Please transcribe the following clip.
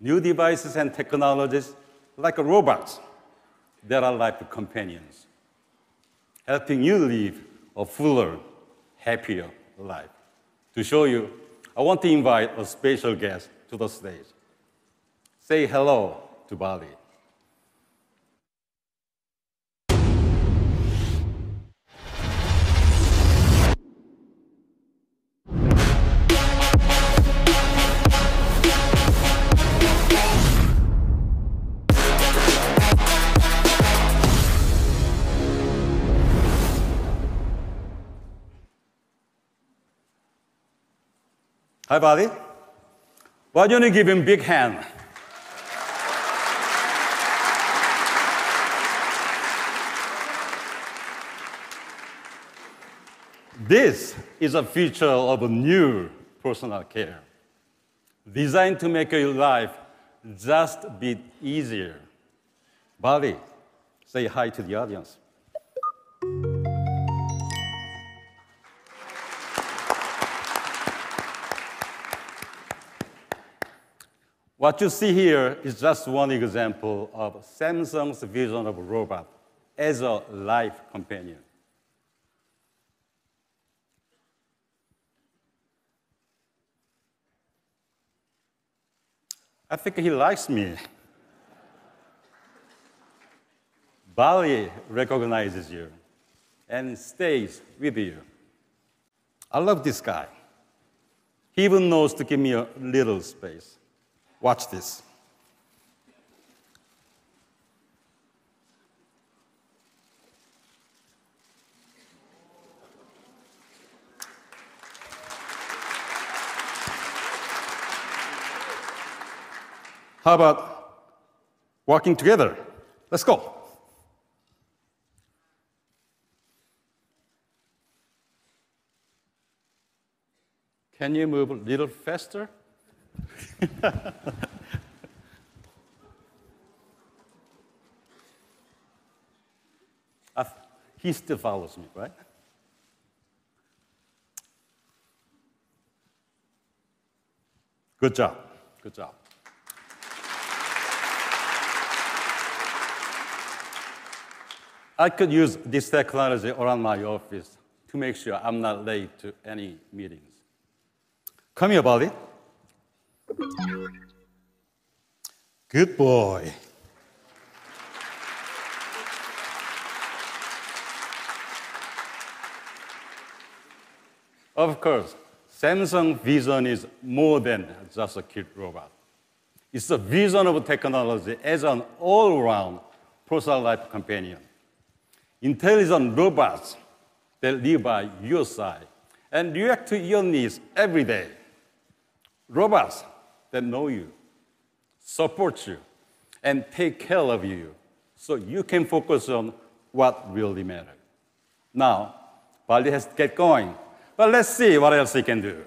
new devices and technologies like robots that are life companions, helping you live a fuller, happier life. To show you, I want to invite a special guest to the stage. Say hello to Ballie. Hi, buddy. Why don't you give him a big hand? This is a feature of a new personal care, designed to make your life just a bit easier. Ballie, say hi to the audience. What you see here is just one example of Samsung's vision of a robot as a life companion. I think he likes me. Ballie recognizes you and stays with you. I love this guy. He even knows to give me a little space. Watch this. How about walking together? Let's go. Can you move a little faster? he still follows me, right? Good job. Good job. I could use this technology around my office to make sure I'm not late to any meetings. Come here, Ballie. Good boy. Of course, Samsung vision is more than just a cute robot. It's a vision of technology as an all-round personal life companion. Intelligent robots that live by your side and react to your needs every day. Robots that know you, support you, and take care of you so you can focus on what really matters. Now, Ballie has to get going, but let's see what else he can do.